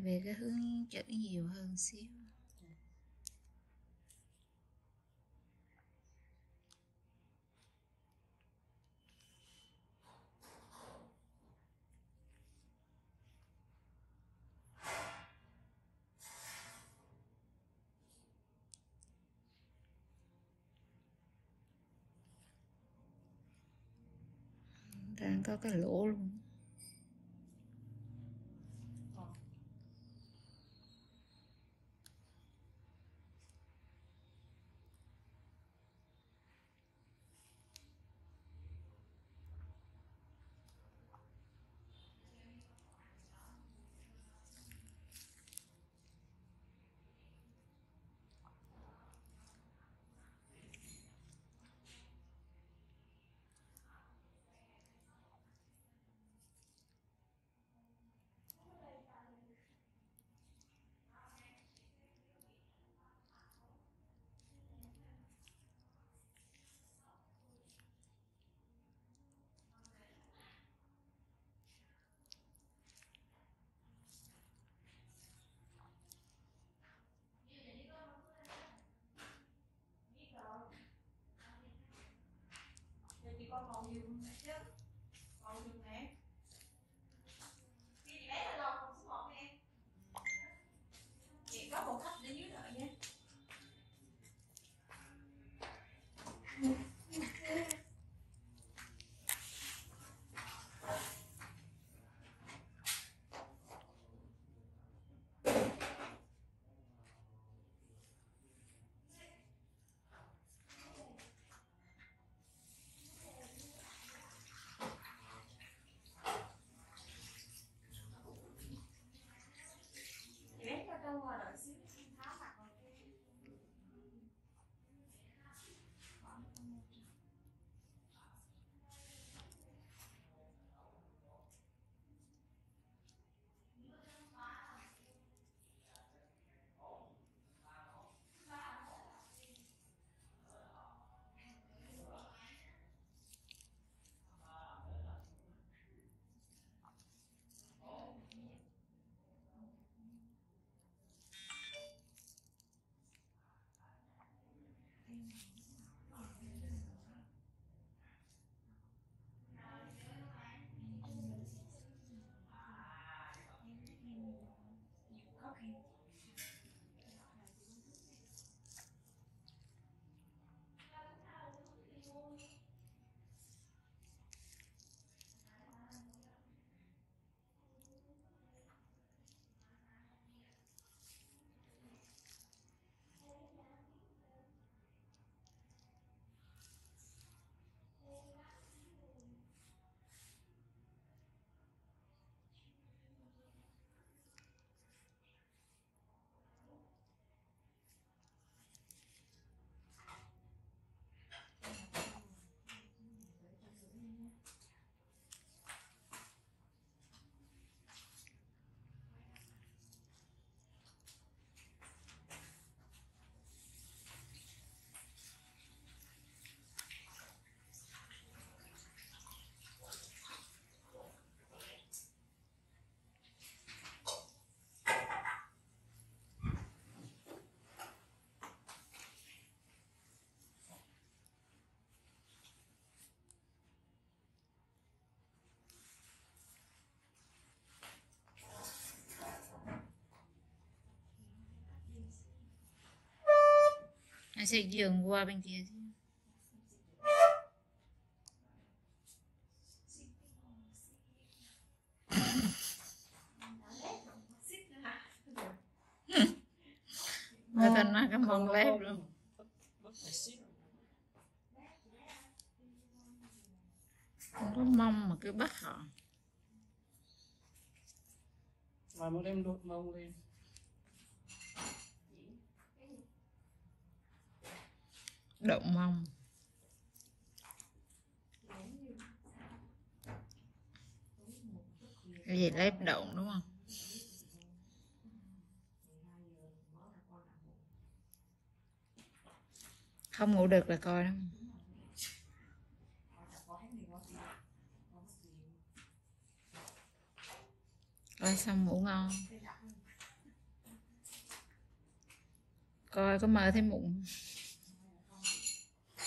về cái hướng chữ nhiều hơn xíu. Đang có cái lỗ luôn. 带过来，anh sẽ dừng qua bên kia chứ. người ta nói cái mông lép luôn. Không có mông mà cứ bắt họ. Và một em đột mông lên đậu mong cái gì lép đậu đúng không? Không ngủ được là coi lắm. Coi xong ngủ ngon. Coi có mơ thấy mụn.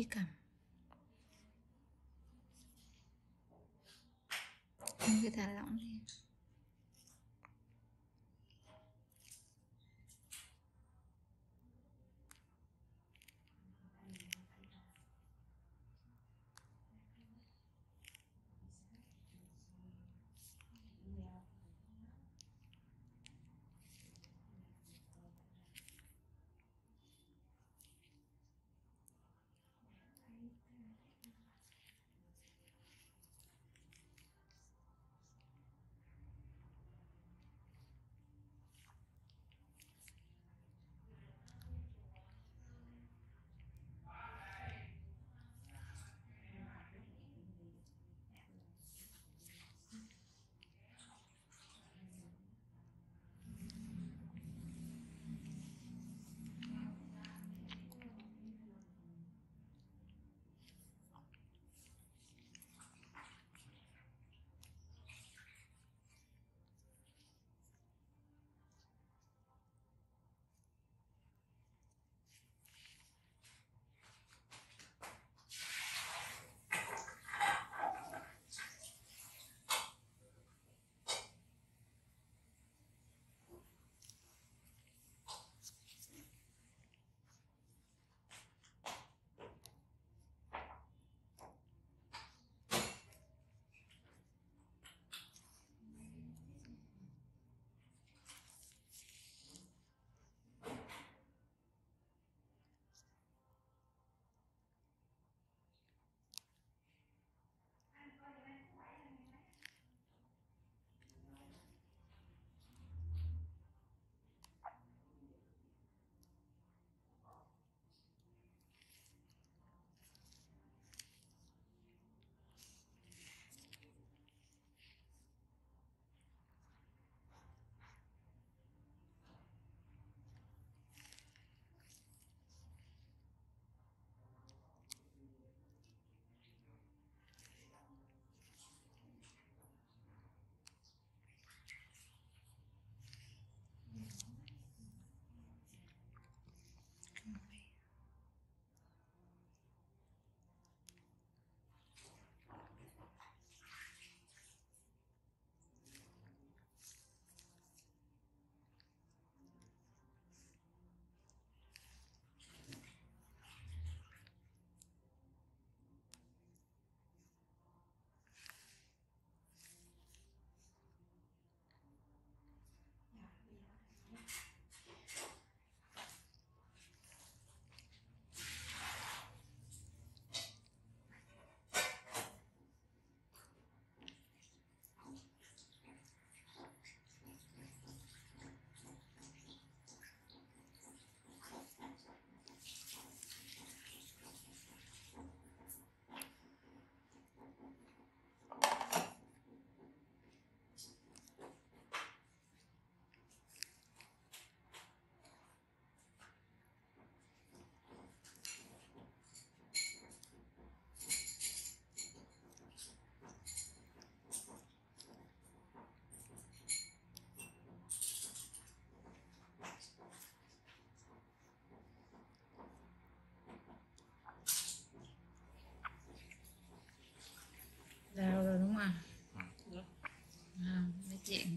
dưới cầm người cứ thả lỏng đi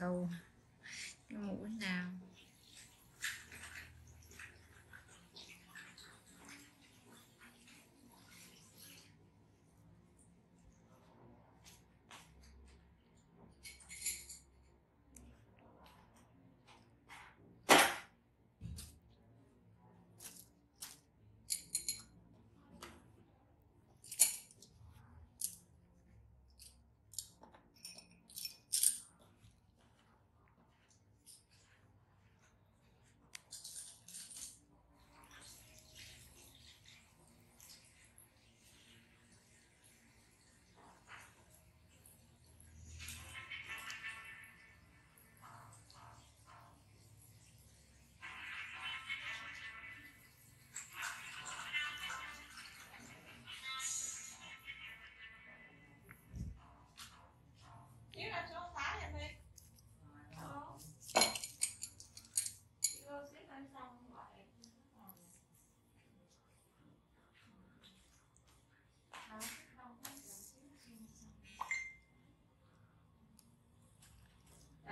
nói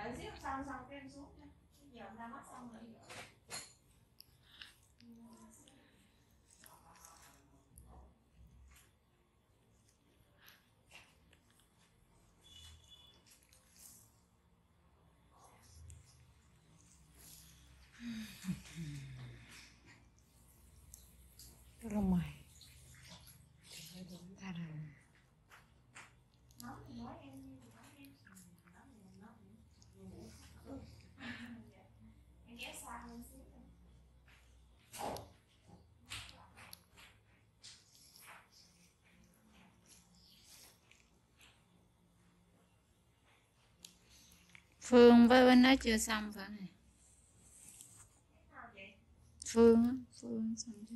đợi xíu xong xong cái em xuống nha. Giờ ra mắt xong rồi cái lông mày ta là nói thì nói em như thì nói em nói thì mình nói Ừ. em ghé xa hơn xíu thôi. Phương với bên đó chưa xong phải này Phương á Phương xong chưa?